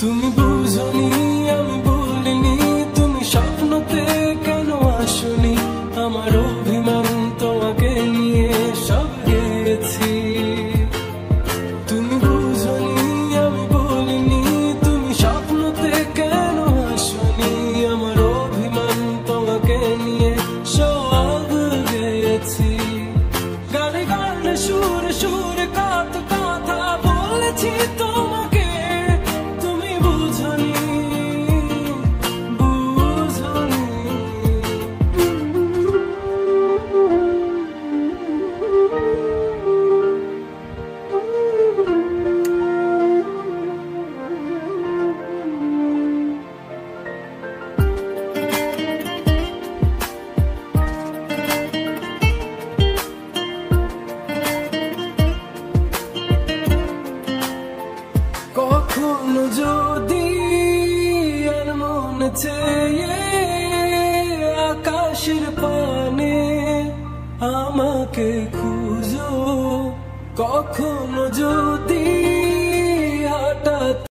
তুমি বুঝনি আমি বলিনি তুমি স্বপ্নতে কেন আসনি? আমার অভিমান তোমাকে নিয়ে সব গেছি তুমি বুঝনি আমি বলিনি তুমি স্বপ্নতে কেন আসনি? আমার অভিমান তোমাকে নিয়ে সব গেছি গানে গানে সুর সুর কাত কথা বলেছি কখন যদি আর মন চেয়ে আকাশের পানে আমাকে খুঁজো। কখন যদি